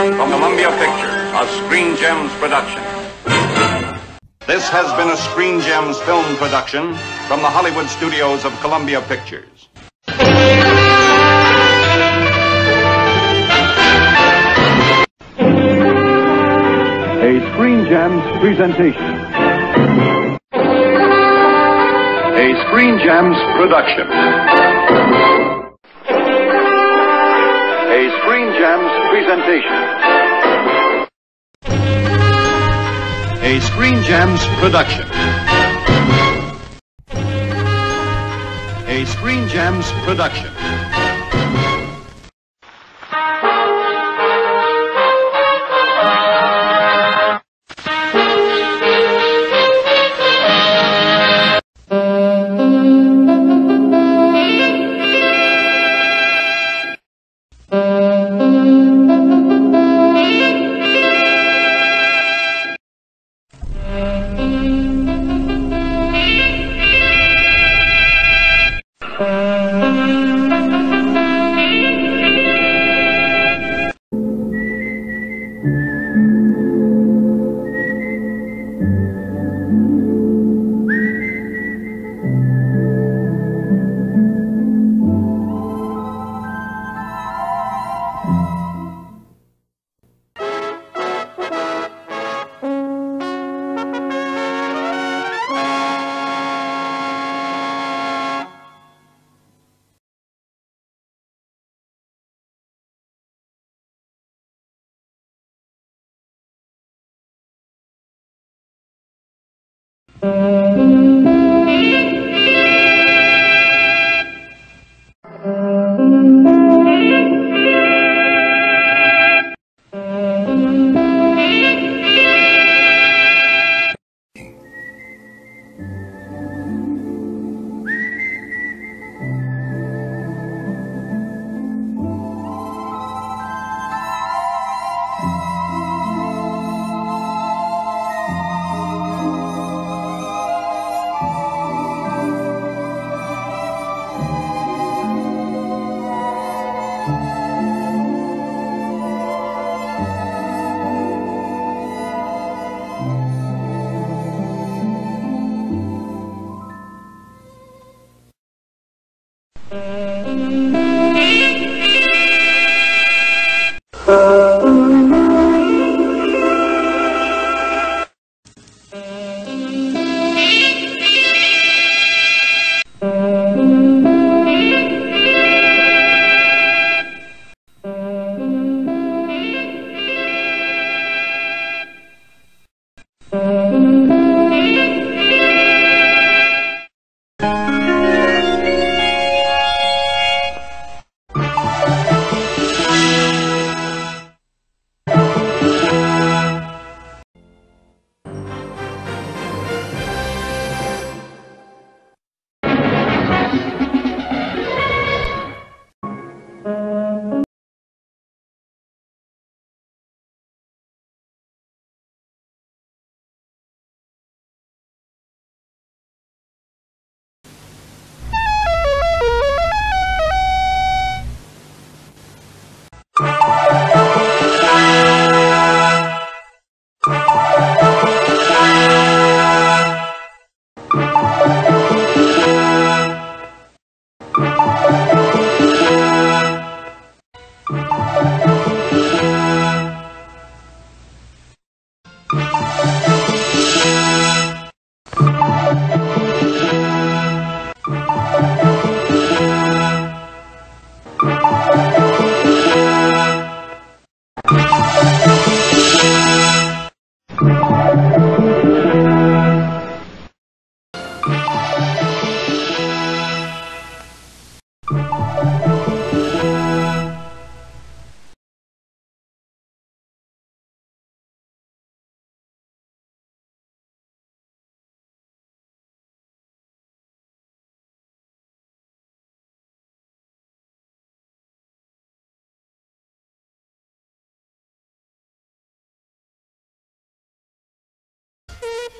From Columbia Pictures, a Screen Gems production. This has been a Screen Gems film production from the Hollywood studios of Columbia Pictures. A Screen Gems presentation. A Screen Gems production. Screen Gems presentation. A Screen Gems production. A Screen Gems production. Uh...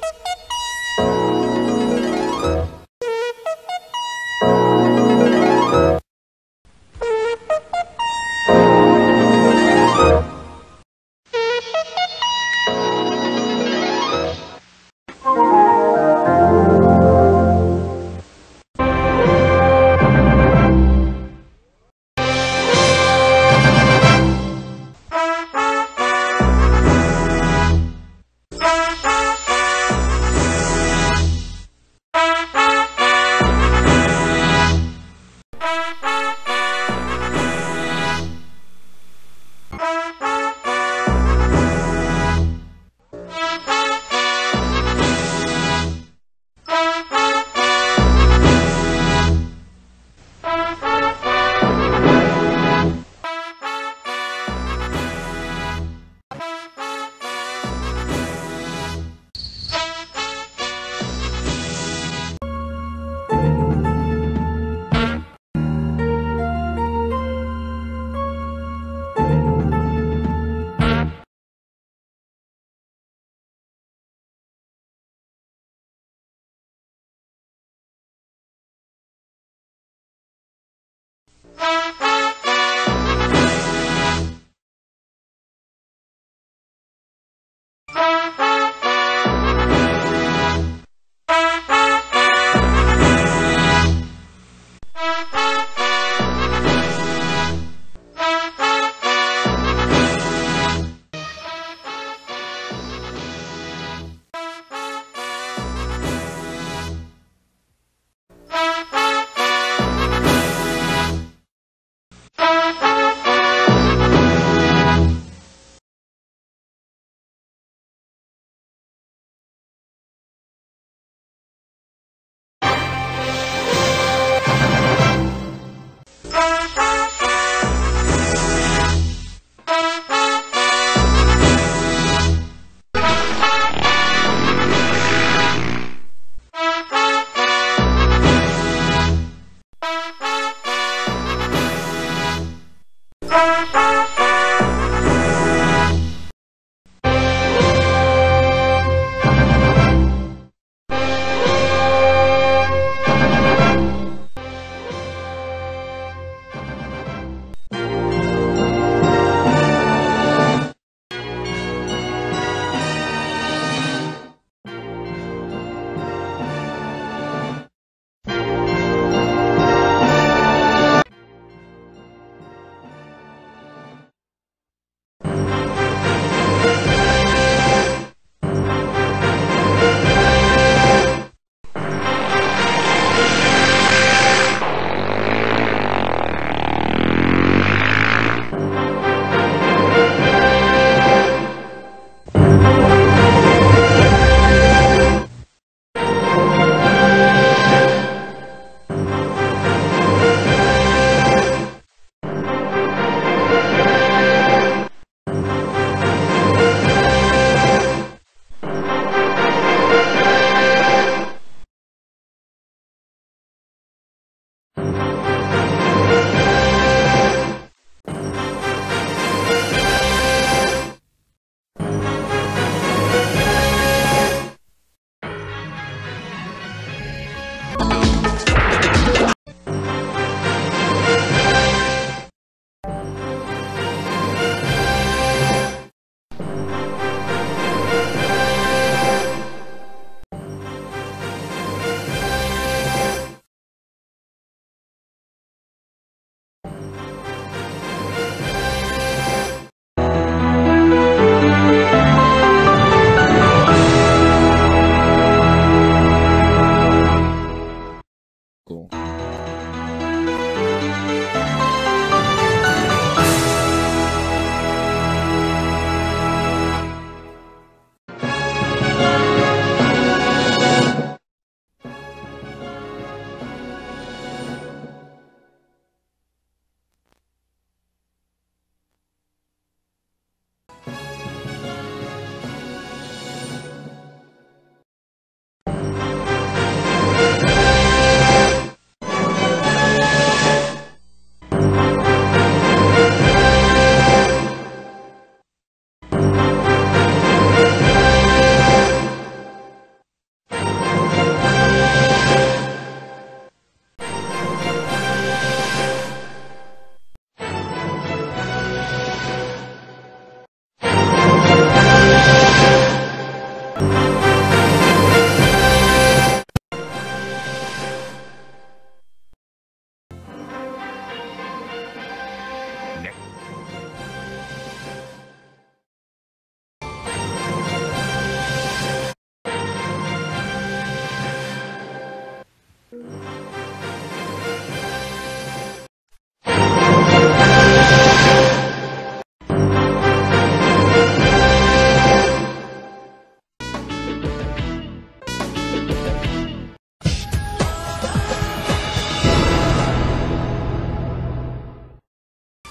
Ha ha ha!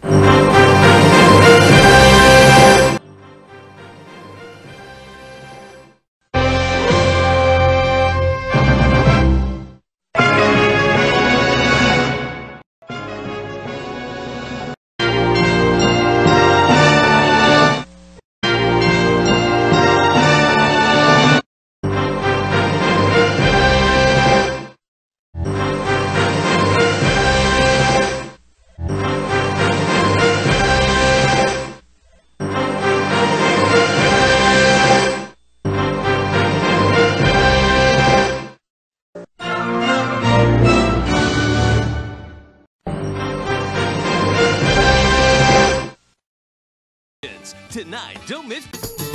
you. Tonight, don't miss.